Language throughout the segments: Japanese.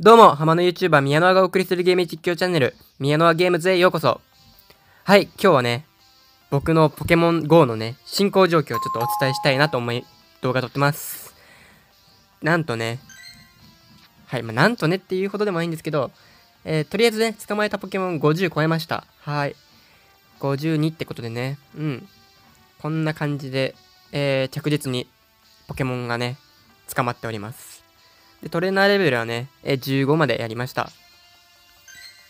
どうも、浜の YouTuber 宮野がお送りするゲーム実況チャンネル、宮野ゲームズへようこそ。はい、今日はね、僕のポケモン GO のね、進行状況をちょっとお伝えしたいなと思い、動画撮ってます。なんとね、はい、まあ、なんとねっていうほどでもないんですけど、えー、とりあえずね、捕まえたポケモン50超えました。はい。52ってことでね、うん。こんな感じで、えー、着実にポケモンがね、捕まっております。で、トレーナーレベルはね、え、15までやりました。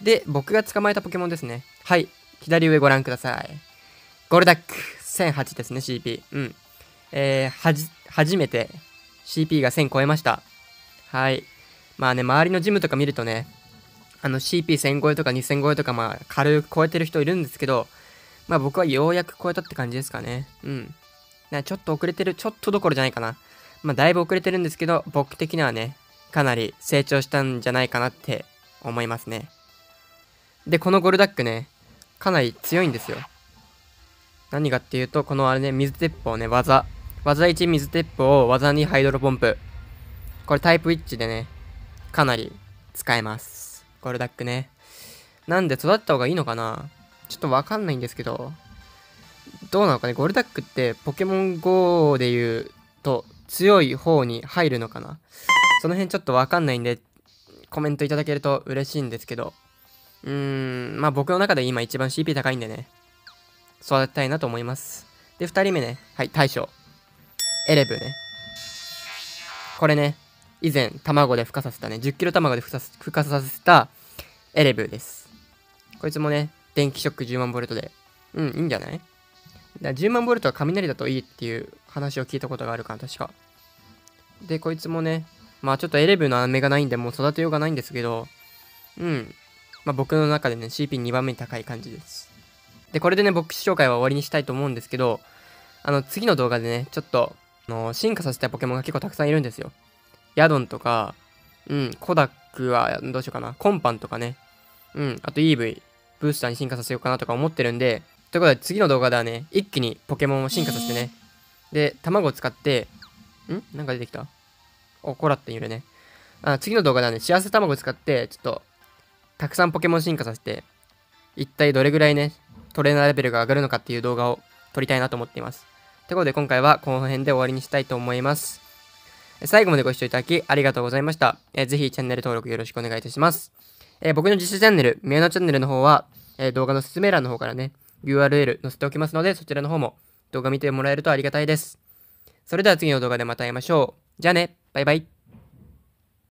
で、僕が捕まえたポケモンですね。はい。左上ご覧ください。ゴルダック1008ですね、CP。うん。えー、はじ、初めて CP が1000超えました。はい。まあね、周りのジムとか見るとね、あの CP1000 超えとか2000超えとか、まあ軽く超えてる人いるんですけど、まあ僕はようやく超えたって感じですかね。うん。ちょっと遅れてる、ちょっとどころじゃないかな。まあだいぶ遅れてるんですけど、僕的にはね、かなり成長したんじゃないかなって思いますね。で、このゴルダックね、かなり強いんですよ。何かっていうと、このあれね、水鉄砲ね、技。技1水鉄砲を技2ハイドロポンプ。これタイプ1でね、かなり使えます。ゴルダックね。なんで育った方がいいのかな？ちょっとわかんないんですけど、どうなのかね？ゴルダックってポケモン GO で言うと強い方に入るのかな？その辺ちょっとわかんないんで、コメントいただけると嬉しいんですけど、うーん、まあ僕の中で今一番 CP 高いんでね、育てたいなと思います。で、二人目ね、はい、大将。エレブね。これね、以前、卵で孵化させたね、10キロ卵で孵化させたエレブです。こいつもね、電気ショック10万ボルトで、うん、いいんじゃない？だ10万ボルトは雷だといいっていう話を聞いたことがあるかな、確か。で、こいつもね、まあちょっとエレブの飴がないんで、もう育てようがないんですけど、うん。まあ僕の中でね、CP2 番目に高い感じです。で、これでね、牧師紹介は終わりにしたいと思うんですけど、あの、次の動画でね、ちょっと、あの、進化させたポケモンが結構たくさんいるんですよ。ヤドンとか、うん、コダックはどうしようかな。コンパンとかね。うん、あと EV、ブースターに進化させようかなとか思ってるんで、ということで次の動画ではね、一気にポケモンを進化させてね。で、卵を使って、ん？なんか出てきたお、コラって揺れね。あ次の動画ではね、幸せ卵使って、ちょっと、たくさんポケモン進化させて、一体どれぐらいね、トレーナーレベルが上がるのかっていう動画を撮りたいなと思っています。ということで今回はこの辺で終わりにしたいと思います。最後までご視聴いただきありがとうございました。えー、ぜひチャンネル登録よろしくお願いいたします。えー、僕の実写チャンネル、宮野チャンネルの方は、えー、動画の説明欄の方からね、URL 載せておきますので、そちらの方も動画見てもらえるとありがたいです。それでは次の動画でまた会いましょう。じゃあね、バイバイ。